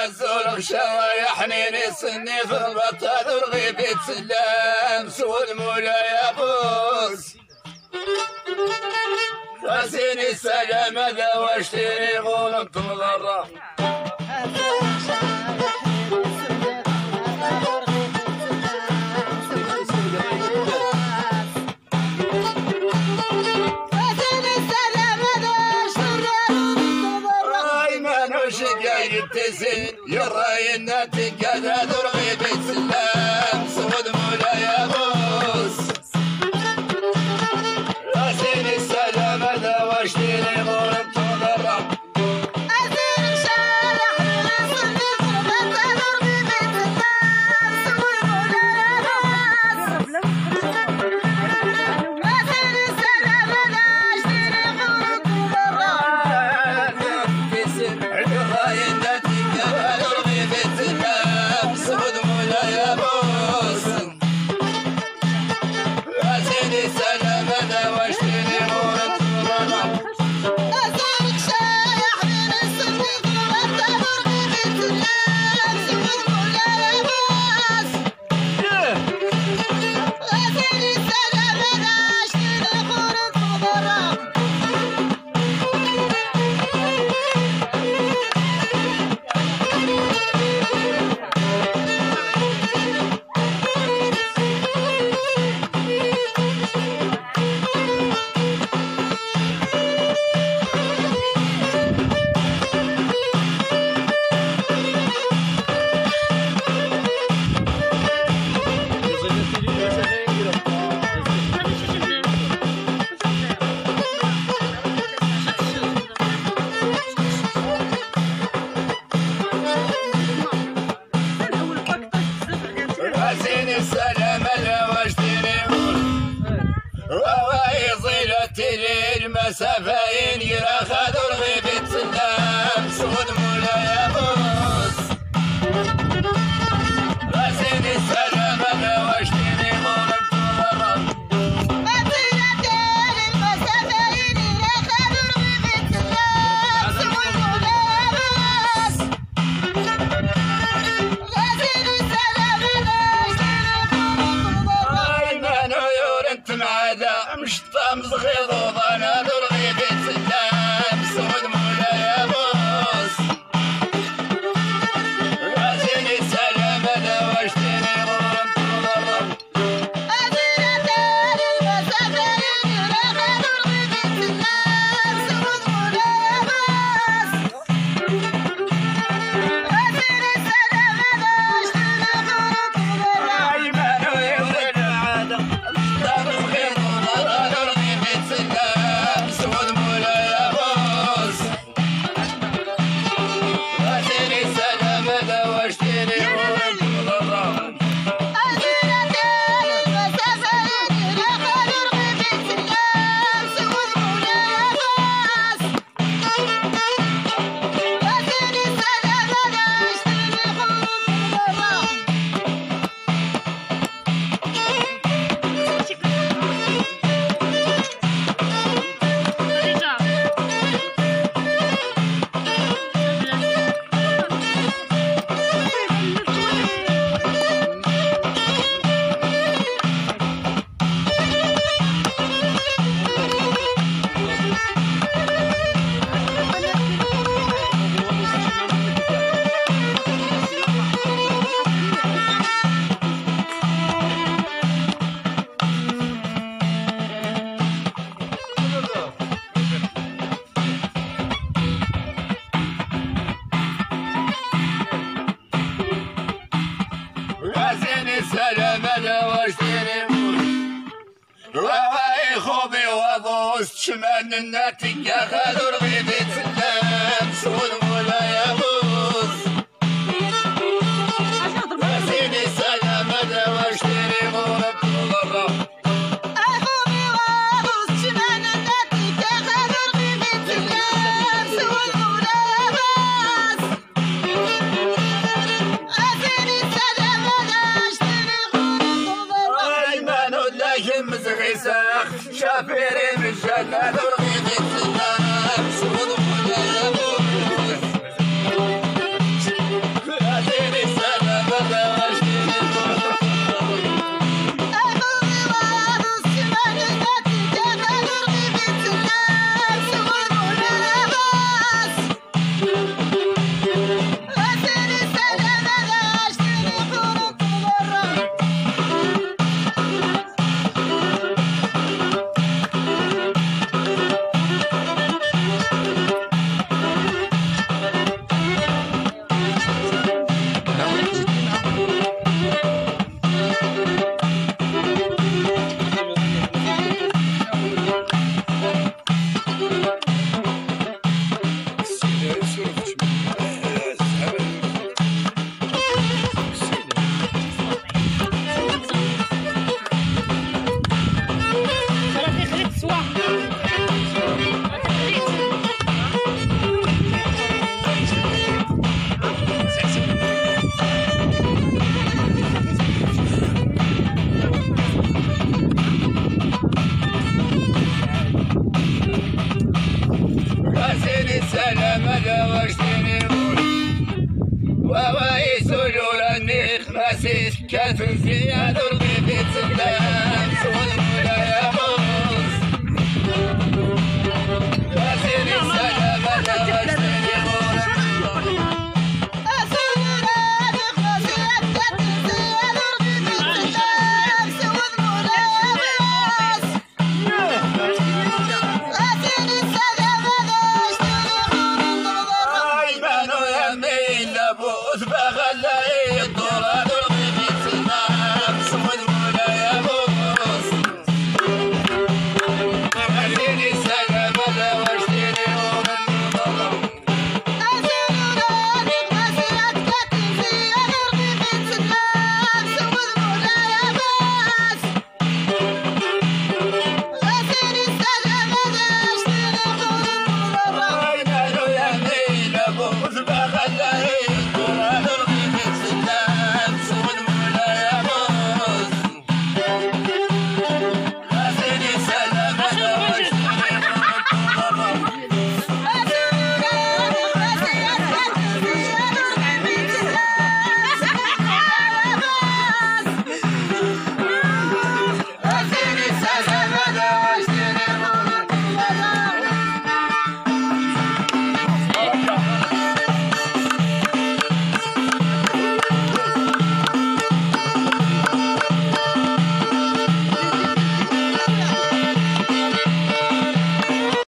يا وزول شوى يا حنين السني في البطل الغيب تسلم سوى المولى يا بوس حسين السلام لا واشتري غلط مضرة together. وهو يصيل المسافين يرخذ الغيب مش طامز غيظ لا واشتري وهاي خوبي وضوست شمال الناتج خذوا الغيب تسلم سود Amen.